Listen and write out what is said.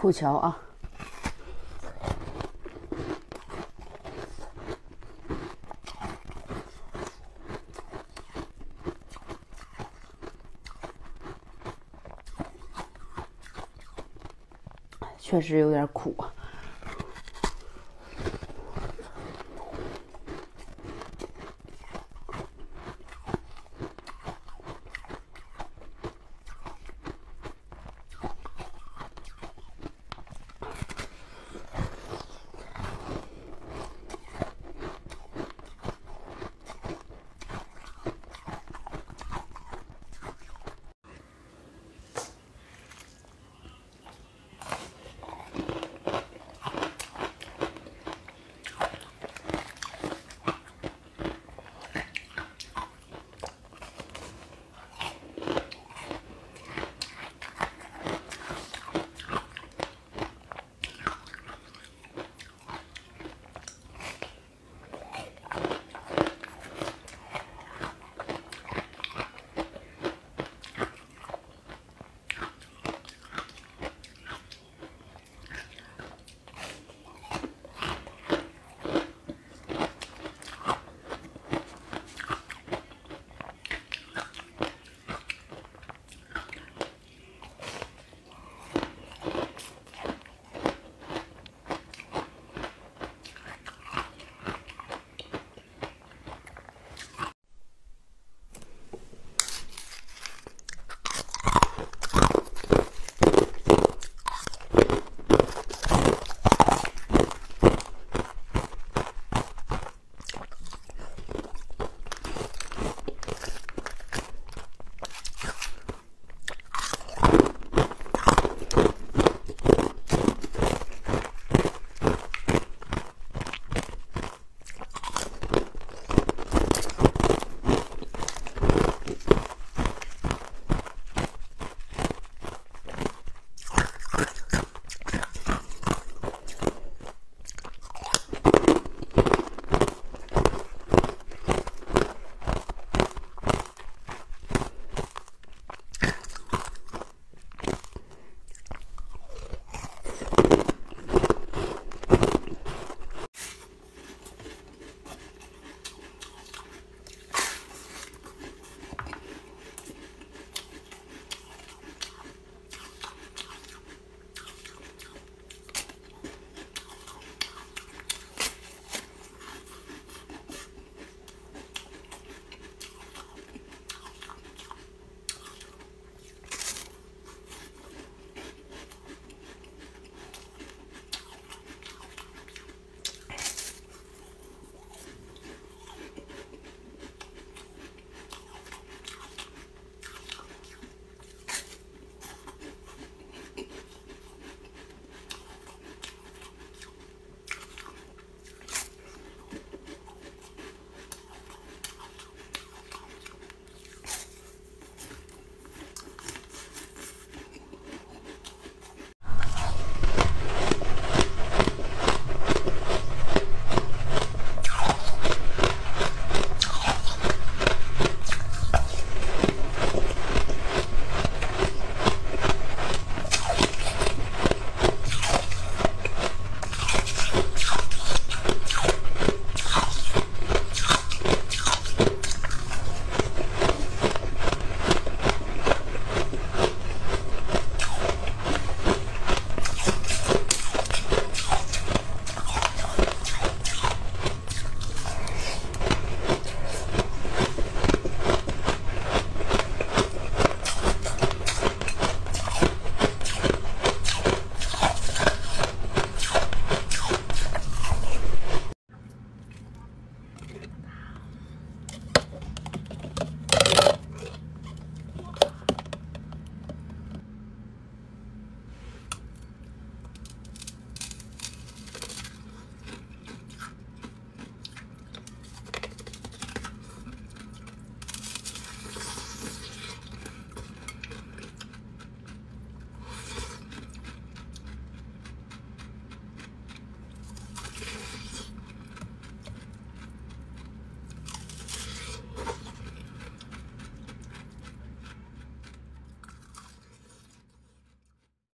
苦荞啊。确实有点苦啊。